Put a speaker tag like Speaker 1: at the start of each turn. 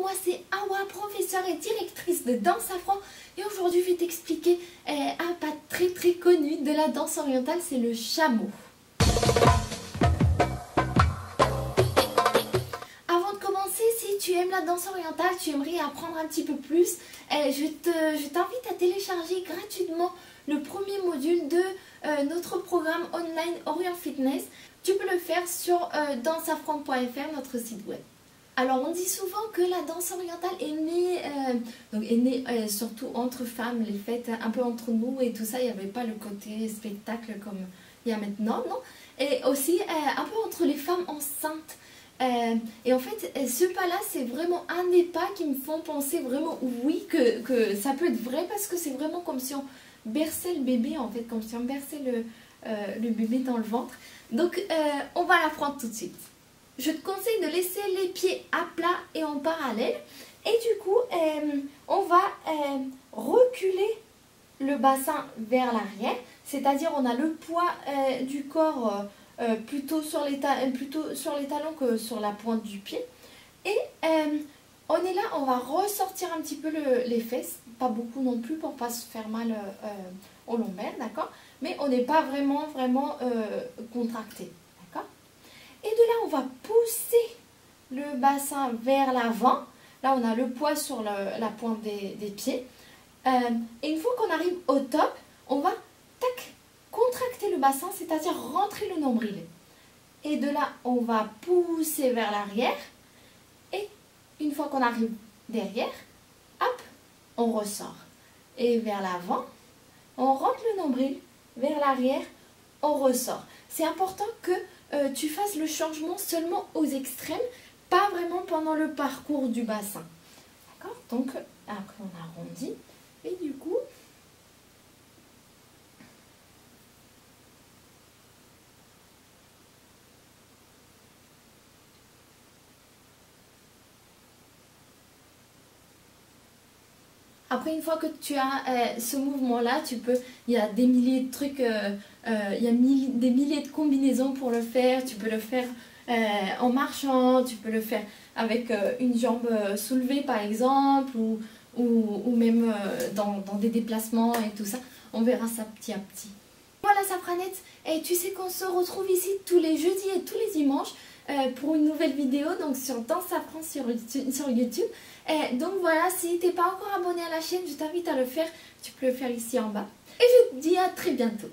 Speaker 1: moi c'est Awa, professeure et directrice de danse afro et aujourd'hui je vais t'expliquer eh, un pas très très connu de la danse orientale, c'est le chameau. Avant de commencer, si tu aimes la danse orientale, tu aimerais apprendre un petit peu plus, eh, je t'invite à télécharger gratuitement le premier module de euh, notre programme online Orient Fitness. Tu peux le faire sur euh, dansafran.fr, notre site web. Alors on dit souvent que la danse orientale est née, euh, donc est née euh, surtout entre femmes, les fêtes un peu entre nous et tout ça, il n'y avait pas le côté spectacle comme il y a maintenant, non? Et aussi euh, un peu entre les femmes enceintes. et en fait, ce pas-là, c'est vraiment un des pas qui me font penser vraiment oui que, que ça peut être vrai parce que c'est vraiment comme si on berçait le bébé en fait, comme si on berçait le, le bébé dans le ventre. Donc on va l'apprendre tout de suite je te conseille de laisser les pieds à plat et en parallèle. Et du coup, euh, on va euh, reculer le bassin vers l'arrière. C'est-à-dire on a le poids euh, du corps plutôt, sur les talons que sur la pointe du pied. Et on est là, on va ressortir un petit peu les fesses. Pas beaucoup non plus pour pas se faire mal au lombaire, d'accord? Mais on n'est pas vraiment, vraiment contracté. Et de là, on va pousser le bassin vers l'avant. Là, on a le poids sur la pointe des, pieds. Euh, et une fois qu'on arrive au top, on va tac, contracter le bassin, c'est-à-dire rentrer le nombril. Et de là, on va pousser vers l'arrière. Et une fois qu'on arrive derrière, hop, on ressort. Et vers l'avant, on rentre le nombril. Vers l'arrière, ressort. C'est important que euh, tu fasses le changement seulement aux extrêmes, pas vraiment pendant le parcours du bassin. D'accord? Donc après on arrondit et du coup Après, une fois que tu as euh, ce mouvement-là, tu peux, il y a des milliers de trucs, euh, il y a des milliers de combinaisons pour le faire. Tu peux le faire en marchant, tu peux le faire avec une jambe soulevée par exemple, ou, ou, même dans, des déplacements et tout ça. On verra ça petit à petit. Voilà Safranette, et tu sais qu'on se retrouve ici tous les jeudis et tous les dimanches pour une nouvelle vidéo donc sur Danse Safran sur, sur YouTube. Et donc voilà, si tu n'es pas encore abonné à la chaîne, je t'invite à le faire. Tu peux le faire ici en bas. Et je te dis à très bientôt.